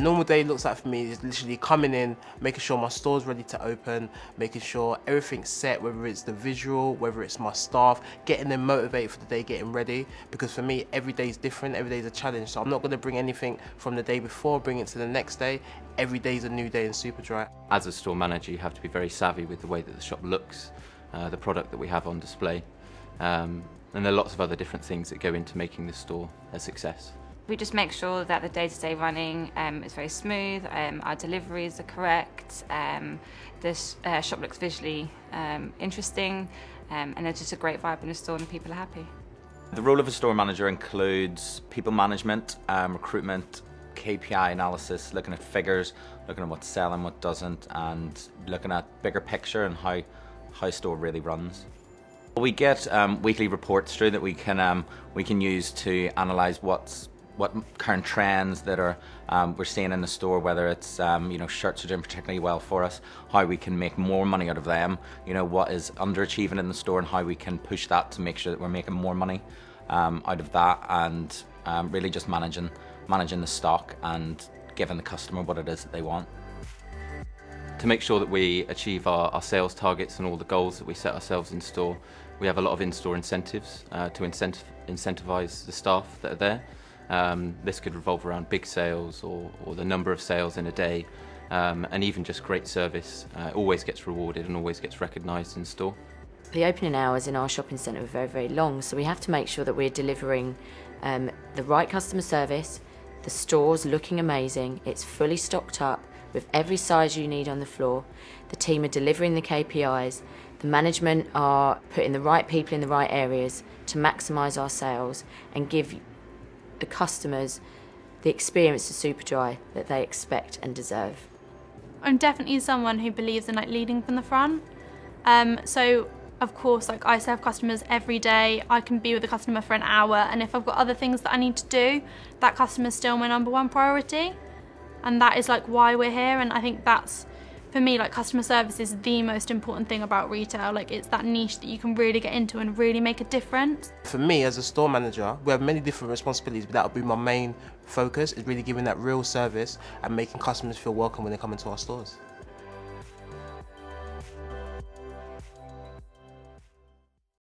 A normal day looks like for me is literally coming in, making sure my store's ready to open, making sure everything's set, whether it's the visual, whether it's my staff, getting them motivated for the day, getting ready. Because for me, every day is different, every day is a challenge. So I'm not going to bring anything from the day before, bring it to the next day. Every day is a new day in Superdry. As a store manager, you have to be very savvy with the way that the shop looks, uh, the product that we have on display. Um, and there are lots of other different things that go into making the store a success. We just make sure that the day-to-day -day running um, is very smooth, um, our deliveries are correct, um, the sh uh, shop looks visually um, interesting, um, and there's just a great vibe in the store and people are happy. The role of a store manager includes people management, um, recruitment, KPI analysis, looking at figures, looking at what's selling, what doesn't, and looking at bigger picture and how how store really runs. We get um, weekly reports through that we can um, we can use to analyse what's what current trends that are um, we're seeing in the store, whether it's um, you know shirts are doing particularly well for us, how we can make more money out of them, you know what is underachieving in the store, and how we can push that to make sure that we're making more money um, out of that, and um, really just managing managing the stock and giving the customer what it is that they want. To make sure that we achieve our, our sales targets and all the goals that we set ourselves in store, we have a lot of in-store incentives uh, to incentiv incentivize the staff that are there. Um, this could revolve around big sales or, or, the number of sales in a day. Um, and even just great service uh, always gets rewarded and always gets recognised in store. The opening hours in our shopping centre are very, very long, so we have to make sure that we're delivering um, the right customer service, the store's looking amazing, it's fully stocked up with every size you need on the floor, the team are delivering the KPIs, the management are putting the right people in the right areas to maximise our sales and give the customers the experience of Superdry that they expect and deserve. I'm definitely someone who believes in like leading from the front. Um, so of course, like I serve customers every day. I can be with a customer for an hour, and if I've got other things that I need to do, that customer's still my number one priority. And that is like why we're here. And I think that's for me, like customer service is the most important thing about retail. Like it's that niche that you can really get into and really make a difference. For me, as a store manager, we have many different responsibilities, but that will be my main focus, is really giving that real service and making customers feel welcome when they come into our stores.